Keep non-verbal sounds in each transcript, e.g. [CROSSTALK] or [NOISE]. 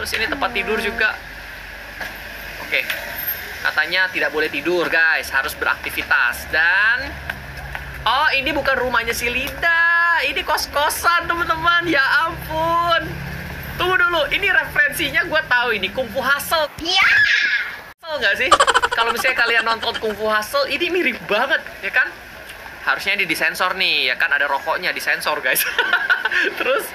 Terus ini tempat tidur juga. Oke. Katanya tidak boleh tidur, guys. Harus beraktivitas. Dan Oh, ini bukan rumahnya si Linda. Ini kos-kosan, teman-teman. Ya ampun. Tunggu dulu. Ini referensinya gue tahu ini Kung Fu Hustle. Iya. Hustle nggak sih? Kalau misalnya kalian nonton Kung Fu Hustle, ini mirip banget, ya kan? Harusnya ini disensor nih, ya kan ada rokoknya disensor guys. [LAUGHS] Terus,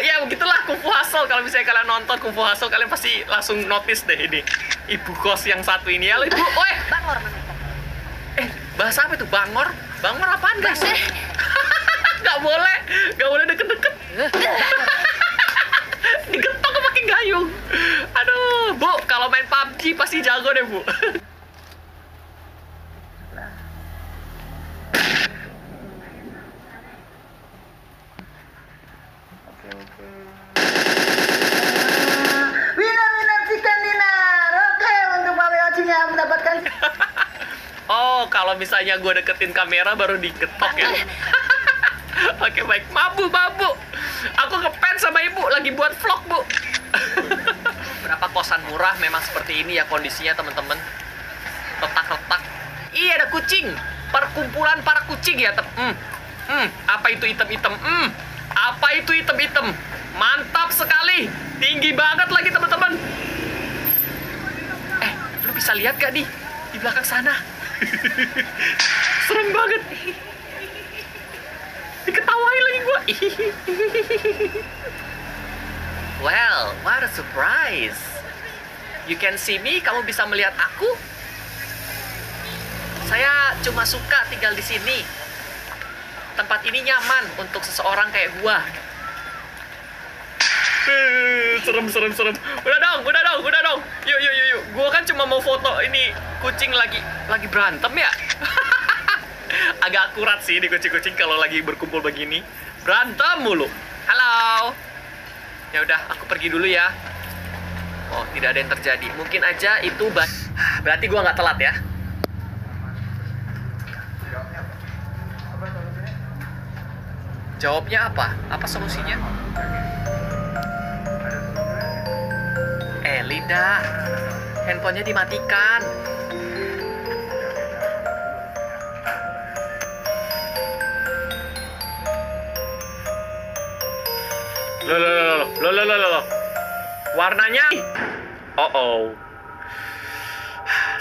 ya begitulah Kung Fu Hustle. Kalau misalnya kalian nonton Kung Fu Hustle, kalian pasti langsung notice deh ini. Ibu kos yang satu ini. Halo ibu, [LAUGHS] oh Bangor eh bahasa apa itu? Bangor? Bangor apaan guys? Bangor. [LAUGHS] Gak boleh, gak boleh deket-deket. [LAUGHS] Digetok pakai gayung. Aduh, Bu, kalau main PUBG pasti jago deh, Bu. Oh, kalau misalnya gue deketin kamera baru diketok ya. [LAUGHS] Oke, baik. Mabu, mabu. Aku ngefans sama ibu, lagi buat vlog, bu. [LAUGHS] Berapa kosan murah memang seperti ini ya kondisinya, teman-teman. Retak-retak. Iya, ada kucing. Perkumpulan para kucing ya. Hmm. Hmm. Apa itu item-item? Hmm. Apa itu item-item? Mantap sekali. Tinggi banget lagi, teman-teman. Eh, lu bisa lihat gak nih? Di belakang sana. [LAUGHS] Serem banget. Diketawain lagi gua. [LAUGHS] well, what a surprise. You can see me, kamu bisa melihat aku. Saya cuma suka tinggal di sini. Tempat ini nyaman untuk seseorang kayak gua. Eh, serem serem serem udah dong udah dong udah kan cuma mau foto ini kucing lagi lagi berantem ya? [LAUGHS] Agak akurat sih di kucing-kucing kalau lagi berkumpul begini. Berantem mulu. Halo. Ya udah aku pergi dulu ya. Oh tidak ada yang terjadi. Mungkin aja itu berarti gua nggak telat ya? Jawabnya apa? Apa solusinya? Eh, Linda, handphonenya dimatikan. Loh, loh, loh, loh, loh, loh, loh. Warnanya? Oh, oh.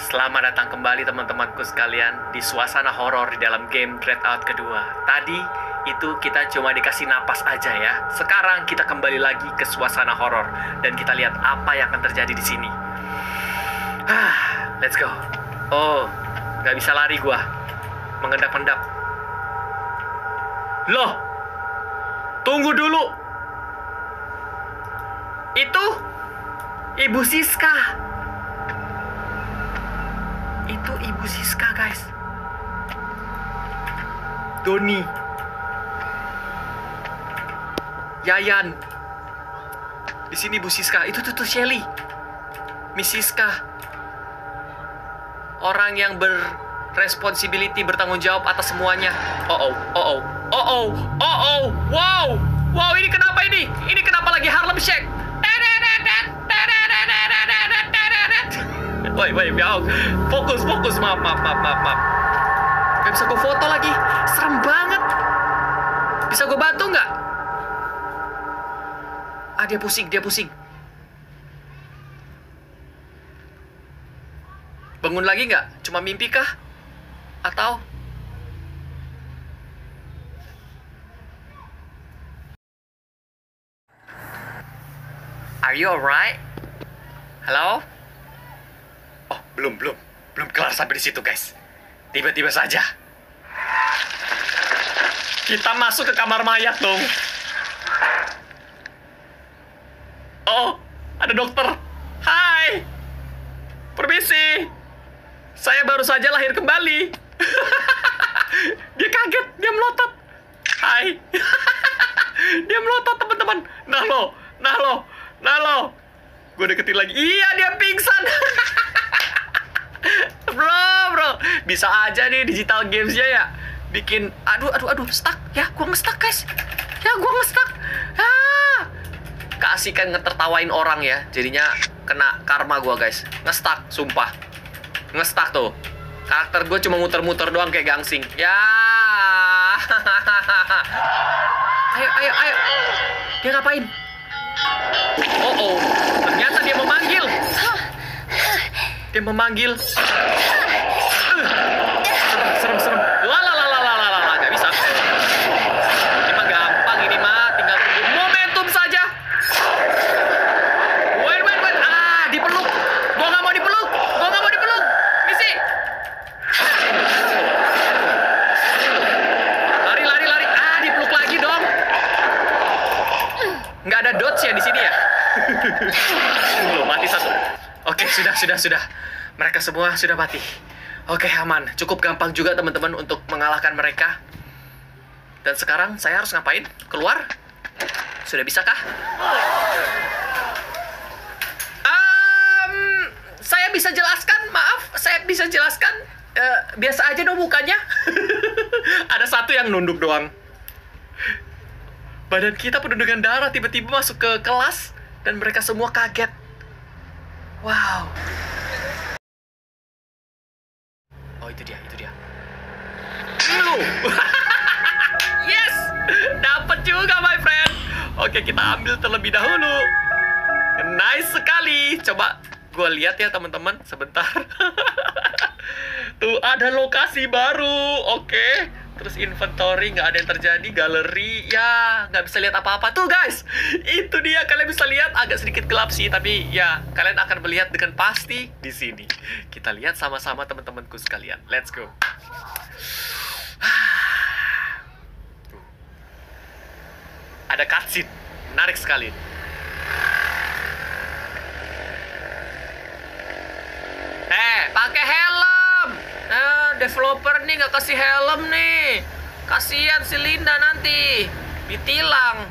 Selamat datang kembali teman-temanku sekalian di suasana horor di dalam game Dreadout kedua. Tadi itu kita cuma dikasih napas aja ya. Sekarang kita kembali lagi ke suasana horor dan kita lihat apa yang akan terjadi di sini. Ah, let's go. Oh, nggak bisa lari gua. Mengendap-endap. Loh, tunggu dulu. Itu Ibu Siska. Itu Ibu Siska, guys. Doni. Yayan. Di sini Bu Siska. Itu tuh tuh Shelly. Miss Siska. Orang yang berresponsibility bertanggung jawab atas semuanya. Oh oh, oh oh, oh oh, oh oh, wow, wow ini kenapa ini? Ini kenapa lagi Harlem Shake? [LAUGHS] Woi, woi, biar fokus, fokus, maaf, maaf, maaf, maaf, maaf. Gak bisa gue foto lagi, serem banget. Bisa gue bantu nggak? Ah, dia pusing, dia pusing. Bangun lagi nggak? Cuma mimpi kah? Atau? Are you alright? Halo? Oh, belum, belum. Belum kelar sampai di situ, guys. Tiba-tiba saja. Kita masuk ke kamar mayat dong. Oh, ada dokter. Hai. Permisi. Saya baru saja lahir kembali. dia kaget, dia melotot. Hai. [LAUGHS] dia melotot, teman-teman. Nah lo, nah lo, nah lo. Gue deketin lagi. Iya, dia pingsan. [LAUGHS] bro, bro. Bisa aja nih digital gamesnya ya. Bikin, aduh, aduh, aduh, stuck. Ya, gue nge-stuck, guys. Ya, gue nge-stuck. Ah. keasikan ngetertawain orang ya. Jadinya kena karma gua guys. Ngestak, sumpah. Ngestak tuh. Karakter gue cuma muter-muter doang kayak gangsing. Ya. [LAUGHS] ayo, ayo, ayo. Dia ngapain? Oh, oh. Ternyata dia memanggil. Dia memanggil. Uh, serem, serem, serem. Lah, lah, lah, lah, lah, lah, lah. Nggak bisa. Ini mah gampang ini mah. Tinggal tunggu momentum saja. Wait, wait, wait. Ah, dipeluk. Gua nggak mau dipeluk. Gua nggak mau dipeluk. Misi. Lari, lari, lari. Ah, dipeluk lagi dong. Nggak ada dodge ya di sini ya? Belum mati satu. Oke, sudah, sudah. Mereka semua sudah mati. Oke, aman. Cukup gampang juga teman-teman untuk mengalahkan mereka. Dan sekarang saya harus ngapain? Keluar? Sudah bisakah? Um, saya bisa jelaskan, maaf, saya bisa jelaskan. Eh, biasa aja dong mukanya. [LAUGHS] Ada satu yang nunduk doang. Badan kita penuh dengan darah tiba-tiba masuk ke kelas dan mereka semua kaget. Wow. Oh itu dia, itu dia. Lu. [LAUGHS] yes, dapat juga my friend. Oke kita ambil terlebih dahulu. Nice sekali. Coba gue lihat ya teman-teman sebentar. [LAUGHS] Tuh ada lokasi baru. Oke. Terus inventory nggak ada yang terjadi, galeri ya nggak bisa lihat apa-apa tuh guys. Itu dia kalian bisa lihat agak sedikit gelap sih, tapi ya kalian akan melihat dengan pasti di sini. Kita lihat sama-sama teman-temanku sekalian. Let's go. [SIGHS] Ada cutscene, menarik sekali. Eh, pakai developer nih nggak kasih helm nih. Kasihan si Linda nanti ditilang.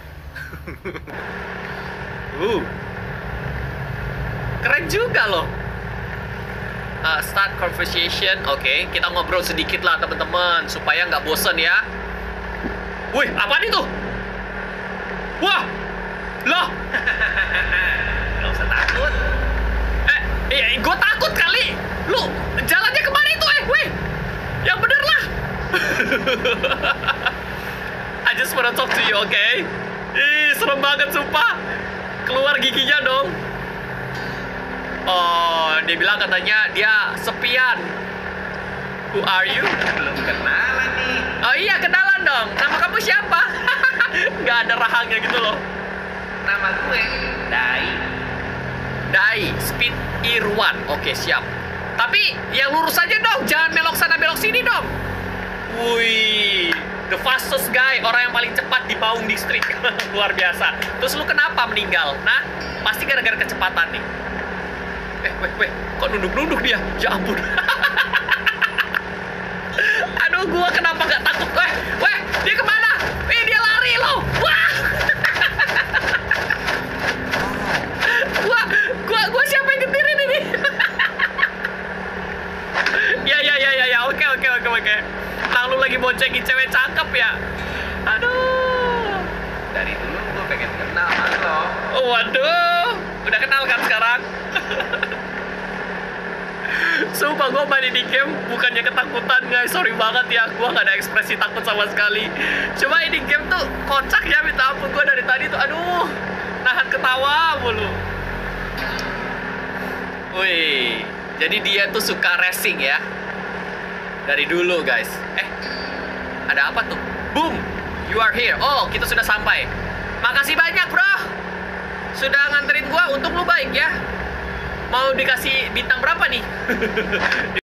[LAUGHS] uh. Keren juga loh. Uh, start conversation, oke. Kita ngobrol sedikit lah teman-teman supaya nggak bosen ya. Wih, apa itu? Wah, loh. [LAUGHS] Gak usah takut. Eh, iya, gue takut kali. Lu jalannya ke mana itu, eh? Weh, yang bener lah. I just wanna talk to you, oke? Okay? Ih, serem banget, sumpah. Keluar giginya dong. Oh, dia bilang katanya dia sepian. Who are you? Belum kenalan nih. Oh iya, kenalan dong. Nama kamu siapa? [LAUGHS] Gak ada rahangnya gitu loh. Nama gue Dai. Dai, Speed Irwan. Oke, siap. Tapi yang lurus aja dong, jangan belok sana belok sini dong. Wih, the fastest guy, orang yang paling cepat di Baung District. [LAUGHS] Luar biasa. Terus lu kenapa meninggal? Nah, pasti gara-gara kecepatan nih. Eh, weh, weh, kok nunduk-nunduk dia? Ya ampun. [LAUGHS] Aduh, gua kenapa gak takut? Weh, weh, dia ke mana? Eh, dia lari loh. Wah. [LAUGHS] gua, gua, gua siapa yang getirin ini? ya, ya, ya, ya, ya. Oke, oke, oke, oke. Lalu lagi boncengin cewek cakep ya. Aduh. Dari dulu gue pengen kenal sama lo. Oh, waduh. Udah kenal kan sekarang? Sumpah gue main ini game bukannya ketakutan guys Sorry banget ya Gue gak ada ekspresi takut sama sekali Cuma ini game tuh kocak ya Minta ampun gue dari tadi tuh Aduh Nahan ketawa mulu Wih Jadi dia tuh suka racing ya Dari dulu guys. Eh Ada apa tuh? Boom! You are here. Oh kita sudah sampai. Makasih banyak bro. Sudah nganterin gua Untung lu baik ya. Mau dikasih bintang berapa nih? [LAUGHS]